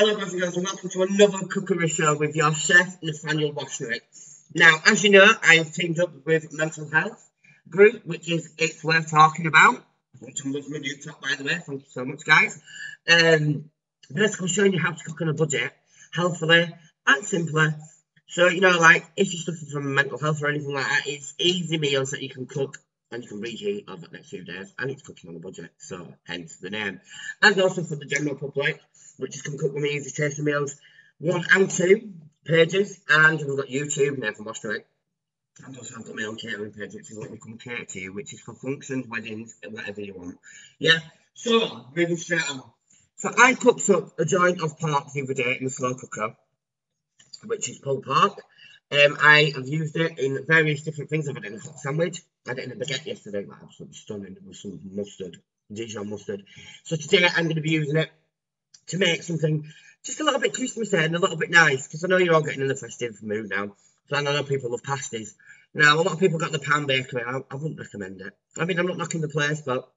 Hello guys and girls and welcome to another cookery show with your chef Nathaniel Wachnuik. Now, as you know, I have teamed up with Mental Health Group, which is It's Worth Talking About, which was my new top by the way, thank you so much guys. Um, basically showing you how to cook on a budget, healthily and simply. So, you know, like if you're suffering from mental health or anything like that, it's easy meals that you can cook and you can reheat over the next few days, and it's cooking on a budget, so hence the name. And also for the general public, which is can cook with me easy tasty meals, one and two pages, and we've got YouTube, Nathan Wachnuik. And also I've got my own catering page, which is what we Come Cater to You, which is for functions, weddings, whatever you want. Yeah, so moving straight on. So I cooked up a joint of pork the other day in the slow cooker, which is pulled pork. Um, I have used it in various different things. I've had it in a hot sandwich. I had it in a baguette yesterday, like absolutely stunning with some mustard, Dijon mustard. So today I'm going to be using it to make something just a little bit Christmassy and a little bit nice because I know you're all getting in the festive mood now. So I know people love pasties. Now, a lot of people got the pan bakery. I, I wouldn't recommend it. I mean, I'm not knocking the place, but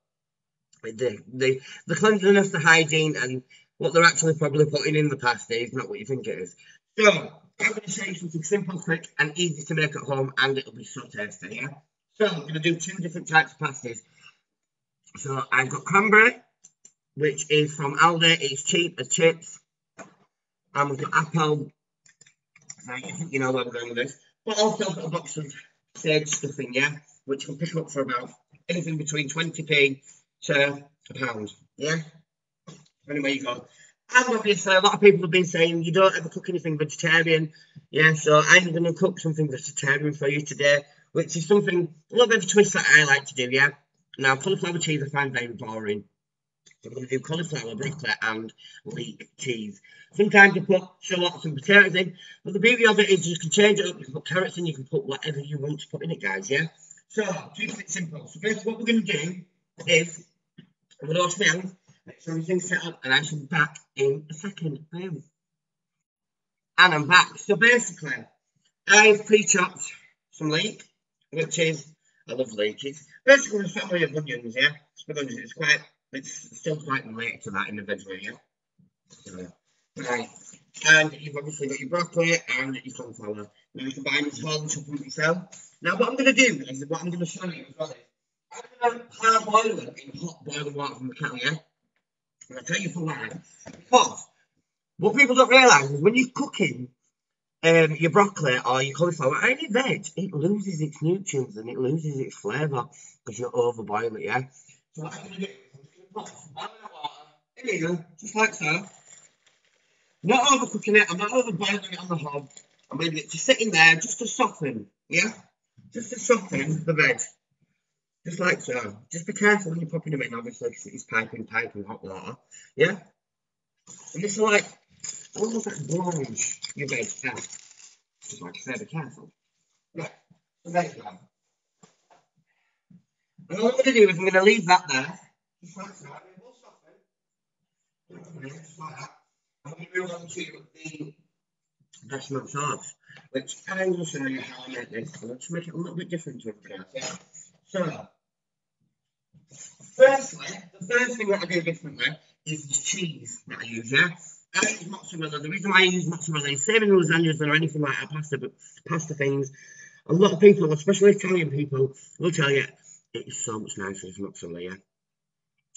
the, the, the cleanliness, the hygiene, and what they're actually probably putting in the pasty is not what you think it is. So, I'm going to show you something simple, quick, and easy to make at home, and it'll be so tasty, yeah? So, I'm going to do two different types of pasties. So, I've got cranberry, which is from Aldi. It's cheap as chips. And we've got apple. You know where we're going with this. But also I've got a box of sage stuffing, yeah? Which you can pick up for about anything between 20p to a pound, yeah? Anyway, you go. And obviously, a lot of people have been saying you don't ever cook anything vegetarian. Yeah, so I'm going to cook something vegetarian for you today, which is something, a little bit of a twist that I like to do, yeah? Now, cauliflower cheese I find very boring. So I'm going to do cauliflower, broccoli, and leek cheese. Sometimes you put shallots and potatoes in, but the beauty of it is you can change it up. You can put carrots in, you can put whatever you want to put in it, guys, yeah? So, keep it simple. So, basically, what we're going to do is, I'm going to wash sure everything's set up, and I shall be back in a second. Boom. And I'm back. So, basically, I've pre-chopped some leek, which is, I love leek. It's basically a family of onions, yeah? Onions, it's quite it's still quite related to that in the video, yeah? Right. And you've obviously got your broccoli and your cauliflower. Now you can combine this whole chop them yourself. Now what I'm going to do is, what I'm going to show you as well is, I'm going to hard boil them in hot boiling water from the kettle, yeah? And I'll tell you for why. Because what people don't realise is when you're cooking um, your broccoli or your cauliflower, any veg, it loses its nutrients and it loses its flavour because you overboil it, yeah? So what I'm going to do. There just like so. Not overcooking it, I'm not overboiling it on the hob. I'm leaving it just sitting there just to soften, yeah? Just to soften the veg. Just like so. Just be careful when you're popping them in, obviously, because it's piping, piping hot water. Yeah? And this is like, almost like blanch your veg out. Just like I said, be careful. Right, so there you go. And all I'm going to do is I'm going to leave that there. Just like that. It will soften. Just like that. I'm going to move on to the bechamel sauce, which I'm going to show you how I make this. I'm going to make it a little bit different to everybody else. Yeah? So, firstly, the first thing that I do differently is the cheese that I use, yeah? I use mozzarella. The reason why I use mozzarella is same in lasagnas or anything like that, pasta, but pasta things. A lot of people, especially Italian people, will tell you it is so much nicer with mozzarella, yeah?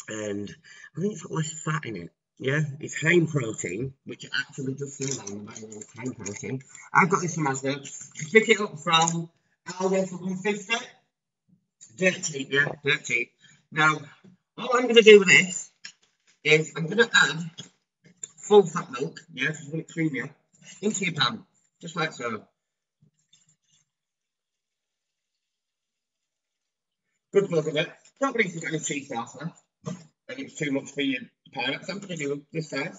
And I think it's got less fat in it. Yeah, it's high in protein, which actually does seem like it's high in protein. I've got this from Asda. Pick it up from Aldi for 150. Dirt cheap, yeah, dirt cheap. Now, all I'm going to do with this is I'm going to add full fat milk, yeah, just want it creamier, into your pan, just like so. Good look of it. Don't believe you've got any cheese sauce left. And it's too much for your parents. I'm going to do this size.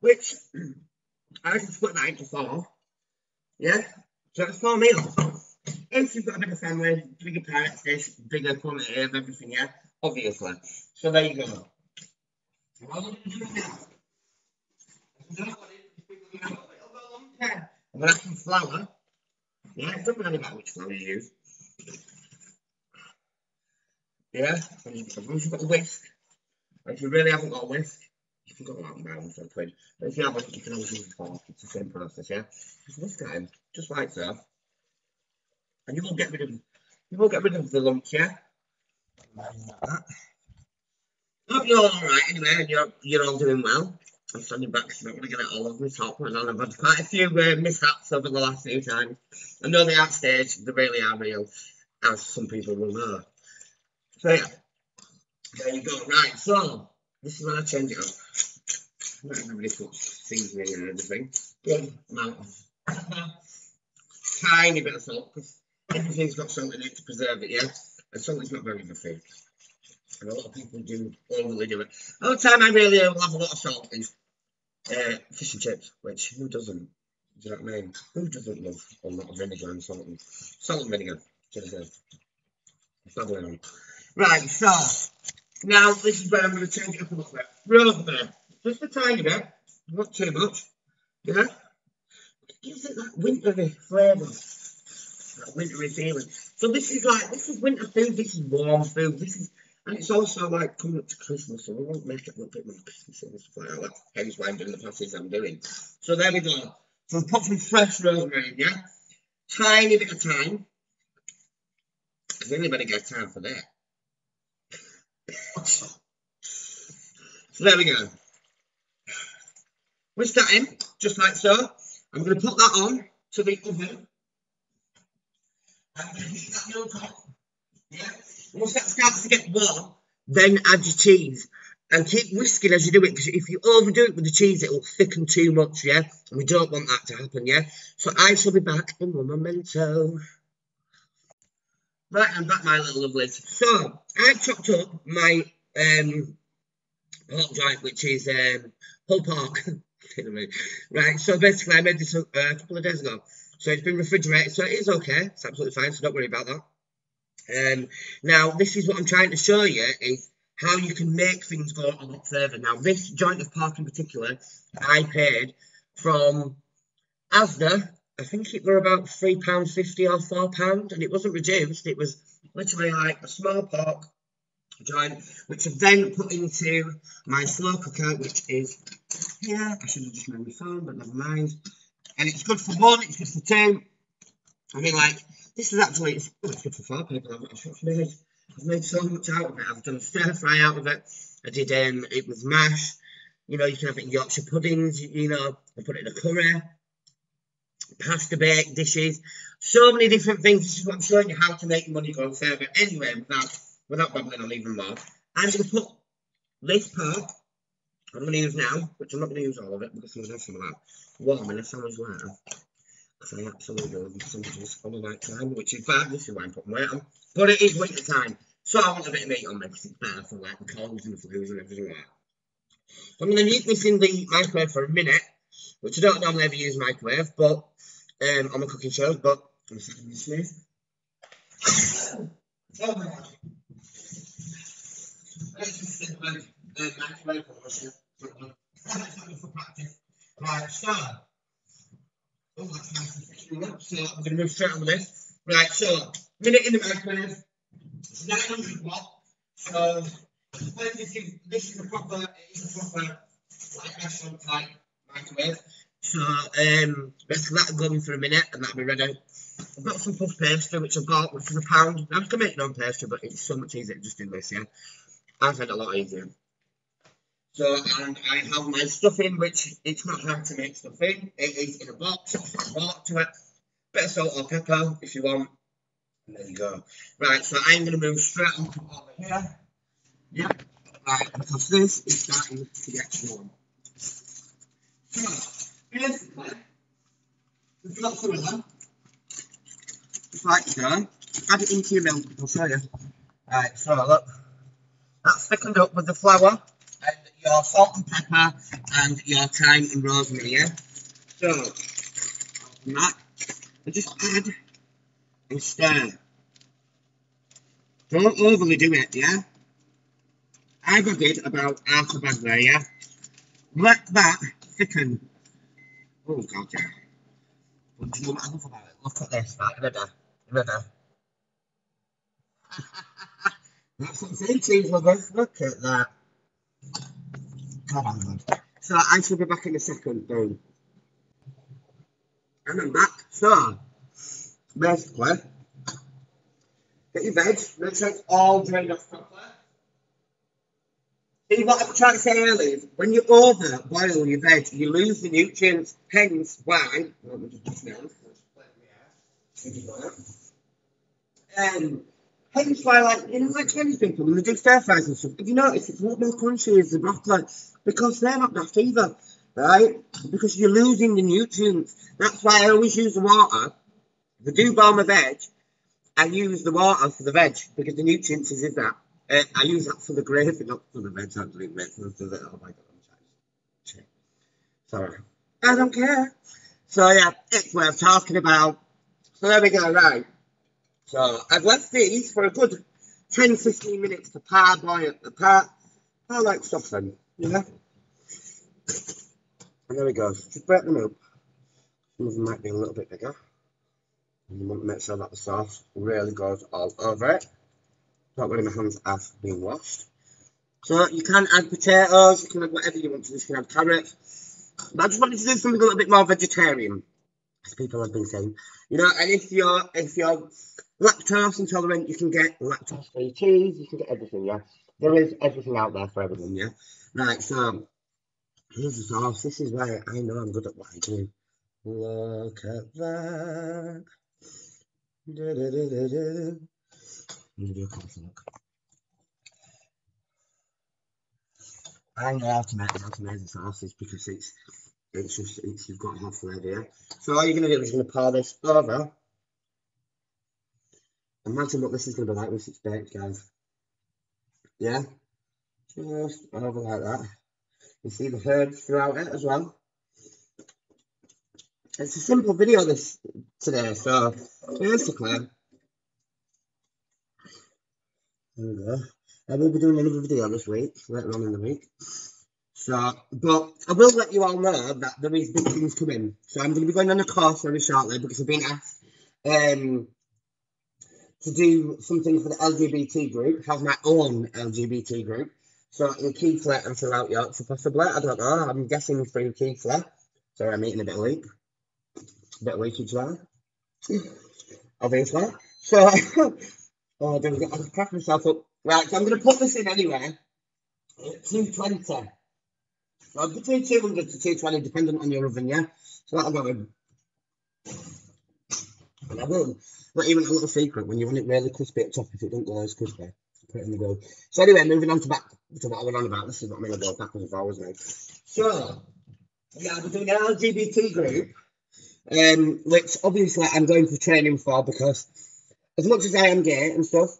Which, I can split that into four. Yeah? So it's four meals. If you've got a bigger family, bigger parents, dish, bigger quantity of everything, yeah? Obviously. So there you go. I'm going to add some flour. Yeah, it doesn't really matter which flour you use. Yeah, and you've got a whisk. If you really haven't got a whisk, you've got a lot of pounds, for a quid. But if you haven't, you can always use a fork. It's the same process, yeah? Just look at him, just like so. And you won't get rid of you won't get rid of the lumps, yeah? Hope you're all alright anyway, and you're, you're all doing well. I'm standing back because I don't want to get it all over my top, and I've had quite a few uh, mishaps over the last few times. I know they aren't staged, they really are real, as some people will know. So yeah, there you go. Right, so this is when I change it up. Not everybody puts seasoning and everything. Good amount of tiny bit of salt because everything's got salt in it to preserve it, yeah? And salt is not very good food. And a lot of people do overly do it. The time I really have a lot of salt is uh, fish and chips, which who doesn't? Do you know what I mean? Who doesn't love a lot of vinegar and salt and salt and vinegar? On. Right, so now this is where I'm going to change it up a little bit. Rosemary, just a tiny bit, not too much. Yeah, gives it that wintry flavour, that wintry feeling. So this is like this is winter food. This is warm food. This is and it's also like coming up to Christmas, so we want to make it a little bit more Christmassy and stuff like that. Hence why I'm doing the passes I'm doing. So there we go. So I've put some fresh rosemary in, yeah? Tiny bit of thyme. Has anybody got time for that? so there we go. Whisk that in, just like so. I'm going to put that on to the oven. Yeah? Once that starts to get warm, then add your cheese. And keep whisking as you do it, because if you overdo it with the cheese, it will thicken too much, yeah? And we don't want that to happen, yeah? So I shall be back in one memento. Right, I'm back, my little lovelies. So, I chopped up my um, pork joint, which is um, whole pork. right, so basically I made this uh, a couple of days ago. So it's been refrigerated, so it is okay. It's absolutely fine, so don't worry about that. Um, now, this is what I'm trying to show you is how you can make things go a lot further. Now, this joint of pork in particular, I paid from Asda. I think it were about £3.50 or £4, and it wasn't reduced. It was literally like a small pork joint, which I've then put into my slow cooker, which is here. I should have just made my phone, but never mind. And it's good for one, it's good for two. I mean, like, this is actually, it's, it's good for four people. I've, I've, made, I've made so much out of it. I've done a stir fry out of it. I did, um, it was mash. You know, you can have it in Yorkshire puddings, you, know, I put it in a curry, pasta bake dishes, so many different things. This is what I'm showing you how to make money go further. Anyway, without, without babbling on even more, I'm going to put this part I'm going to use now, which I'm not going to use all of it because I'm going to have some of that warm in a sandwich later. Because I absolutely love sandwiches on the night time, which is bad. This is why I'm putting weight on. But it is winter time, so I want a bit of meat on me because it's better for like the colds and the flus and everything like that. I'm going to leave this in the microwave for a minute, which I don't normally ever use microwave, but um, on a cooking show, but I'm second this smooth. oh my god. Let's just sit with the microwave for practice. Right, so Oh, that's nice. So I'm going to move straight on with this. Right, so minute in the microwave. It's 900 watt. So this is this is a proper it is a proper like restaurant type microwave. So um let's let it go for a minute and that'll be ready. I've got some puff pastry which I've got, which is a pound. I can make my own pastry, but it's so much easier to just do this, yeah. I've had a lot easier. So, and I have my stuffing, which it's not hard to make stuffing. It is in a box, water to it, bit of salt or pepper if you want. And there you go. Right, so I'm going to move straight on over here. Yep. Right, because this is starting to get warm. So, basically, we've got some of them. Just like so. Add it into your milk, I'll show you. Right, so look. That's thickened up with the flour your salt and pepper and your thyme and rosemary, yeah? So, open that and just add and stir. Don't overly do it, yeah? I've added about half a bag there, yeah? Let that thicken. Oh, God, yeah. But do you know what I love about it? Look at this, right? Ready? Ready? That's what I'm saying, cheese lovers. Look at that. So I shall be back in a second. Boom. And I'm back. So, basically, get your veg, make sure it's all drained off properly. See, what I'm trying to say earlier is when you over boil your veg, you lose the nutrients. Hence why. Um, hence why, like, you know, like Chinese people, when they do stir fries and stuff, if you notice, it's a lot more crunchy as the broccoli because they're not daft either, right? Because you're losing the nutrients. That's why I always use the water. If I do boil my veg, I use the water for the veg because the nutrients is in that. Uh, I use that for the gravy, not for the veg. Actually, it it? Oh my god, I'm sorry. I don't care. So yeah, it's worth talking about. So there we go, right. So I've left these for a good 10 15 minutes to parboil, par, par like something, you know? And there we go. Just break them up. Some of them might be a little bit bigger. And you want to make sure that the sauce really goes all over it. Not when my hands have been washed. So you can add potatoes, you can add whatever you want to. You can add carrots. But I just wanted to do something a little bit more vegetarian, as people have been saying. You know, and if you're if you're lactose intolerant, you can get lactose free cheese, you can get everything, yeah. There is everything out there for everyone, yeah. Right, so here's the sauce. This is why I know I'm good at what I do. Look at that. Da, da, da, da, da. I'm gonna do a closer look. I know how to make how to make the sauces because it's it's just it's you've got half an idea. So all you're gonna do is you're gonna pour this over. Imagine what this is gonna be like once it's baked, guys. Yeah? Just over like that. You see the herbs throughout it as well. It's a simple video this today, so basically there we go. I will be doing another video this week, later on in the week. So, but I will let you all know that there is big things coming. So I'm going to be going on a course very shortly because I've been asked um, to do something for the LGBT group, have my own LGBT group. So in Keighley and throughout Yorkshire possibly, I don't know, I'm guessing through Keighley. Sorry, I'm eating a bit of. A bit of leakage there. Obviously. So, oh, I'm going to crack myself up. Right, so I'm going to put this in anyway. 220. So between 200 to 220, depending on your oven, yeah? So that'll go in. And I will you in a little secret when you want it really crispy at top, if it don't go as crispy, put it in the grill. So anyway, moving on to back to what I went on about. This is what I'm going to go backwards and forwards now. So, yeah, we're doing an LGBT group, um, which obviously I'm going for training for because as much as I am gay and stuff,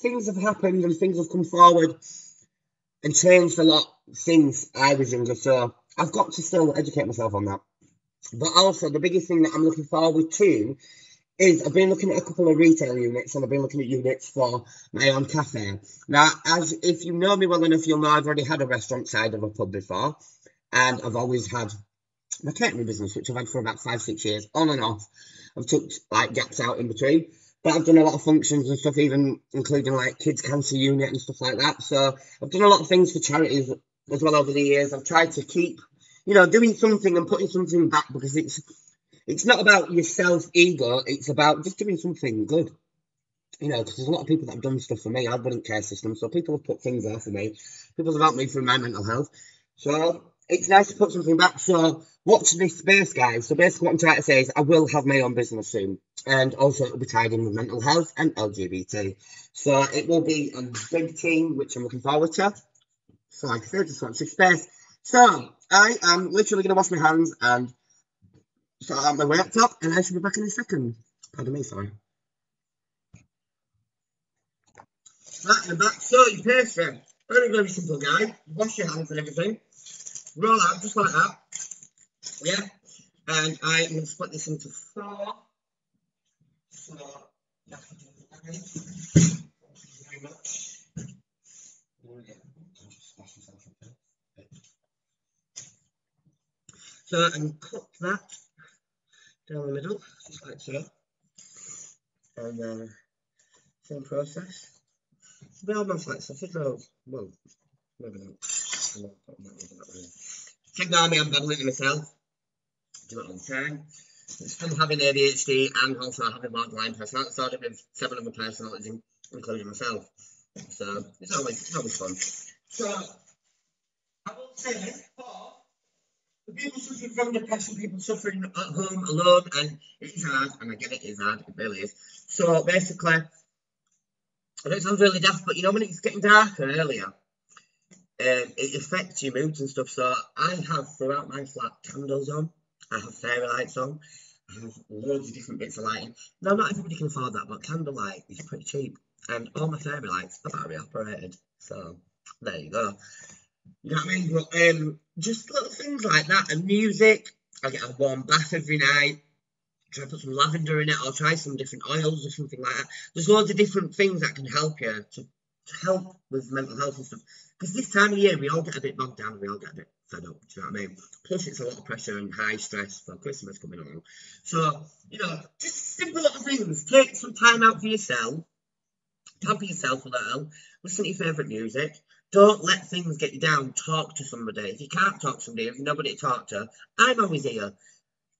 things have happened and things have come forward and changed a lot since I was younger. So I've got to still educate myself on that. But also, the biggest thing that I'm looking forward to is I've been looking at a couple of retail units and I've been looking at units for my own cafe. Now, as if you know me well enough, you'll know I've already had a restaurant side of a pub before, and I've always had my catering business, which I've had for about five, six years, on and off. I've took like gaps out in between. But I've done a lot of functions and stuff, even including like kids cancer unit and stuff like that. So I've done a lot of things for charities as well over the years. I've tried to keep, you know, doing something and putting something back because it's it's not about your self ego. It's about just doing something good. You know, because there's a lot of people that have done stuff for me. I wouldn't care system, so people have put things there for me. People have helped me through my mental health. So it's nice to put something back. So watch this space, guys. So basically, what I'm trying to say is I will have my own business soon, and also it'll be tied in with mental health and LGBT. So it will be a big team, which I'm looking forward to. So like I said, just watch this space. So I am literally going to wash my hands and sort out my laptop, and I should be back in a second. Pardon me, sorry. Right, and back. So your pastry. Very, very simple, guy. Wash your hands and everything roll out just like that. Yeah. And I am going to split this into four. So, very much. So can cut that down the middle, just like so. And then, same process. Bit almost like sausage rolls. Well, maybe not. Ignore me, I'm babbling to myself. Do it on time. It's from having ADHD and also having borderline personality disorder with seven other personalities, including myself. So it's always it's always fun. So I will say the people suffering from depression, people suffering at home alone, and it is hard, and I get it, it is hard, it really is. So basically, I know it sounds really daft, but you know when it's getting darker earlier, um, it affects your moods and stuff. So I have throughout my flat candles on. I have fairy lights on. I have loads of different bits of lighting. Now, not everybody can afford that, but candlelight is pretty cheap. And all my fairy lights are battery operated. So, there you go. You know what I mean? But, um, just little things like that. And music. I get a warm bath every night. Try to put some lavender in it or try some different oils or something like that. There's loads of different things that can help you to, to help with mental health and stuff. Because this time of year, we all get a bit bogged down, we all get a bit fed up. Do you know what I mean? Plus, it's a lot of pressure and high stress for Christmas coming along. So, you know, just simple little things. Take some time out for yourself. Pamper yourself a little. Listen to your favourite music. Don't let things get you down. Talk to somebody. If you can't talk to somebody, if nobody to talk to, I'm always here.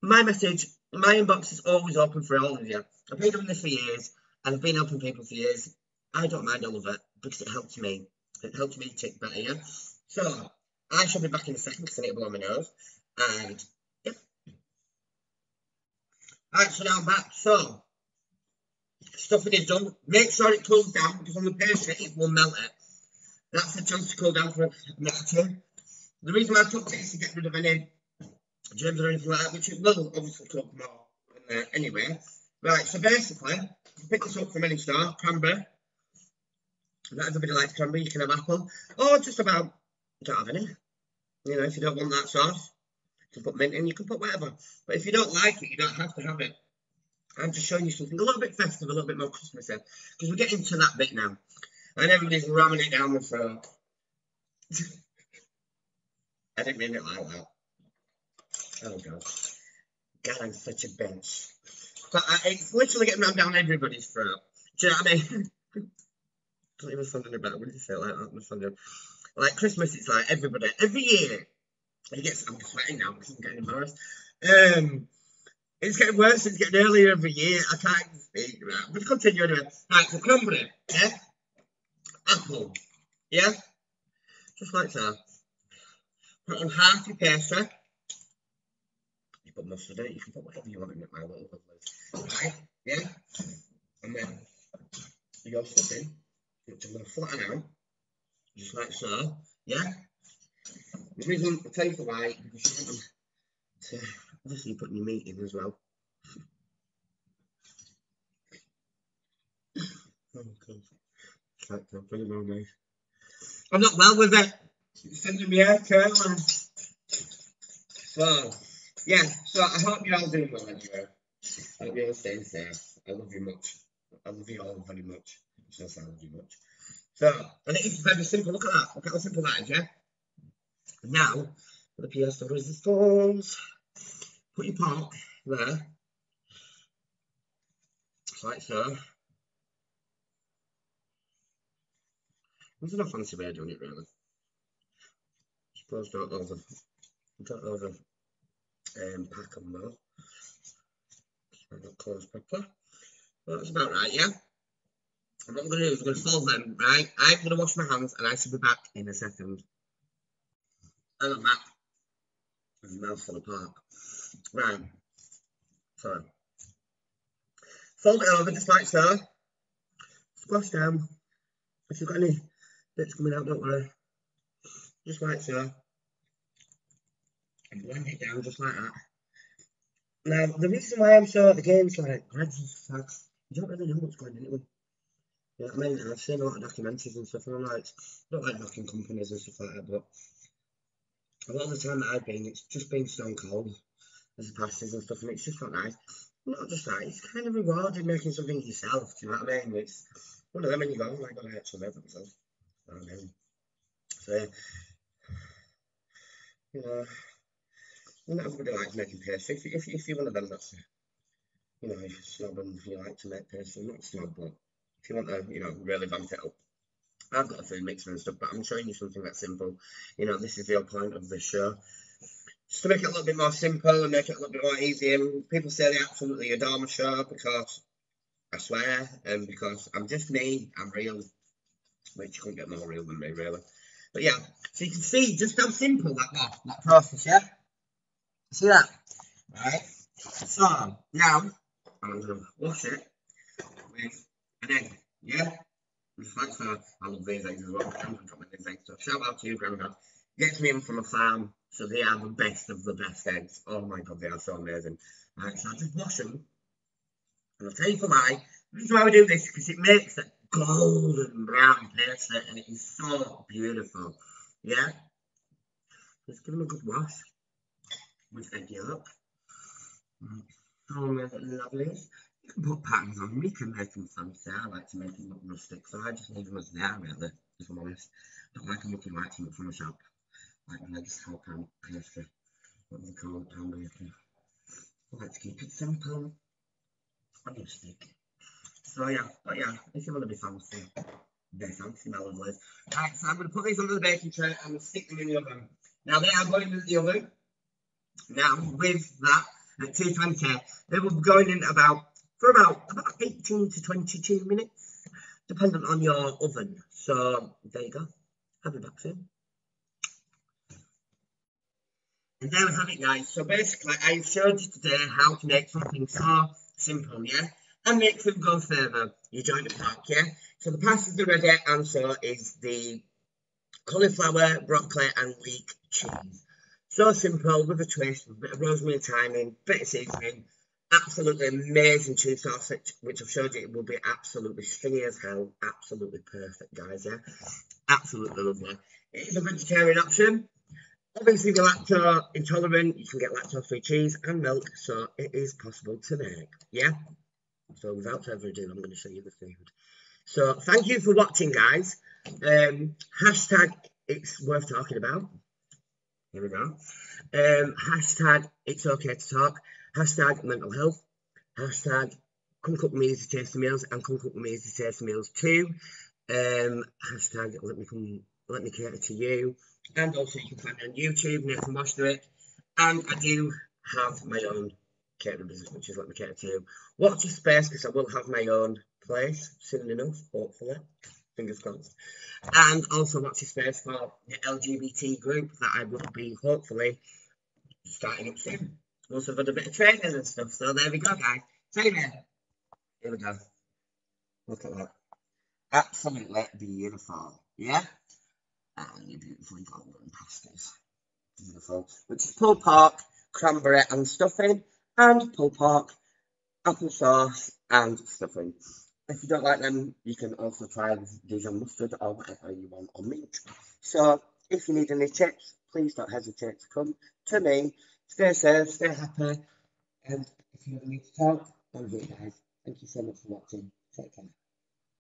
My message, my inbox is always open for all of you. I've been doing this for years, and I've been helping people for years. I don't mind all of it because it helps me. It helps me tick better, yeah? So, I shall be back in a second because I need to blow my nose. And, yeah. Alright, so now I'm back. So, stuffing is done. Make sure it cools down because on the pastry it will melt it. That's the chance to cool down for a two. The reason I took is to get rid of any germs or anything like that, which it will obviously cook more there anyway. Right, so basically, you pick this up from any store, cranberry. Not everybody likes cranberry, you can have apple. Or just about, don't have any. You know, if you don't want that sauce, you can put mint in, you can put whatever. But if you don't like it, you don't have to have it. I'm just showing you something a little bit festive, a little bit more Christmassy. Because we're getting to that bit now. And everybody's ramming it down the throat. I didn't mean it like that. Oh, God. God, I'm such a bench. But I, it's literally getting rammed down everybody's throat. Do you know what I mean? Don't even any better. What did you say like that? Like Christmas, it's like everybody, every year, it gets, I'm sweating now because I'm getting embarrassed. Um, it's getting worse, it's getting earlier every year. I can't speak. Right? To continue anyway. Right, so cranberry, yeah? Apple, yeah? Just like that. Put on half your pastry. You put mustard in it, you can put whatever you want in it, my little lovelies. Right, yeah? And then your stuffing, which I'm going to flatten out, just like so, yeah? The reason I tell you why, because you want them to, obviously putting your meat in as well. Oh, God. Can't pretty well, mate. I'm not well with it. It's sending me out, Caroline. So, yeah, so I hope you're all doing well anyway. I hope you're all staying safe. I love you much. I love you all very much. Just I love you much. So, and it is very simple. Look at that. Look at how simple that is, yeah? Now, the pièce de resistance, put your part there. Like so. There's no fancy way of doing it, really. Suppose don't over, don't over um, pack them though. Not close proper. Well, that's about right, yeah? And what I'm going to do is I'm going to fold them, right? I'm going to wash my hands and I should be back in a second. And I'm back. My mouth's full apart. Right. So. Fold it over just like so. Squash down. If you've got any bits coming out, don't worry. Just like so. And blend it down just like that. Now, the reason why I'm so against like breads and you don't really know what's going on. You know what I mean? And I've seen a lot of documentaries and stuff, and I'm like, don't like knocking companies and stuff like that, but a lot of the time that I've been, it's just been stone cold as passes and stuff, and it's just not nice. Not just that, it's kind of rewarding making something yourself, do you know what I mean? It's one of them, and you go, oh my god, I actually made myself. I? So, you know, not everybody likes making pastry. If, if, if you're one of them that's, you know, if you're snob and you like to make pastry, not snob, but if you want to, you know, really vamp it up, I've got a food mixer and stuff, but I'm showing you something that's simple. You know, this is the whole point of this show. Just to make it a little bit more simple and make it a little bit more easy. And people say they absolutely adore my show because I swear, and because I'm just me, I'm real. Which couldn't get more real than me, really. But yeah, so you can see just how simple that was, that process, yeah? See that? Right? So, now, I'm going to wash it with an egg, yeah? For, I love these eggs as well. I'm going to drop these eggs. So shout out to you, Grandad. Gets me in from a farm, so they are the best of the best eggs. Oh my god, they are so amazing. Right, so I just wash them. And I'll tell you for why. This is why we do this, because it makes a golden brown paste, and it is so beautiful. Yeah? Just give them a good wash with egg yolk. Oh, lovely. You can put patterns on them, you can make them fancy. I like to make them look rustic, so I just leave them as they are, really, if I'm honest. I don't like them looking from shop. Like legs, how pound pastry. What do they call it? I like to keep it simple and rustic. So yeah, but yeah, you want to be fancy, be fancy melon Right, so I'm going to put these under the baking tray and stick them in the oven. Now they are going in the oven. Now with that, at 220, they will be going in about for about about 18 to 22 minutes, dependent on your oven. So there you go. Have it back soon. And there we have it guys. So basically I've showed you today how to make something so simple, yeah? And make them go further. You join the pack, yeah? So the pastas are ready and so is the cauliflower, broccoli and leek cheese. So simple with a twist, a bit of rosemary and thyme bit of seasoning, absolutely amazing cheese sauce, which, which I've showed you, it will be absolutely stringy as hell, absolutely perfect, guys, yeah? Absolutely lovely. It is a vegetarian option. Obviously, if you're lactose intolerant, you can get lactose-free cheese and milk, so it is possible to make, yeah? So without further ado, I'm going to show you the food. So thank you for watching, guys. Um, hashtag it's worth talking about. Here we go. Um, hashtag it's okay to talk hashtag mental health, hashtag come cook with me easy tasty meals, and come cook with me easy tasty meals too. Um, hashtag let me come, let me cater to you, and also you can find me on YouTube, Nathan Wachnuik, and I do have my own catering business, which is let me cater to you. Watch your space because I will have my own place soon enough, hopefully. Fingers crossed. And also watch your space for the LGBT group that I will be hopefully starting up soon. Also got a bit of training and stuff. So there we go, guys. Same here. We go. Look at that. Absolutely beautiful. Yeah? And your beautifully golden pasties. Beautiful. Which is pulled pork, cranberry and stuffing. And pulled pork, applesauce and stuffing. If you don't like them, you can also try Dijon mustard or whatever you want on meat. So, if you need any tips, please don't hesitate to come to me stay safe, stay happy, and if you ever need to talk, it, guys. Thank you so much for watching. Take care.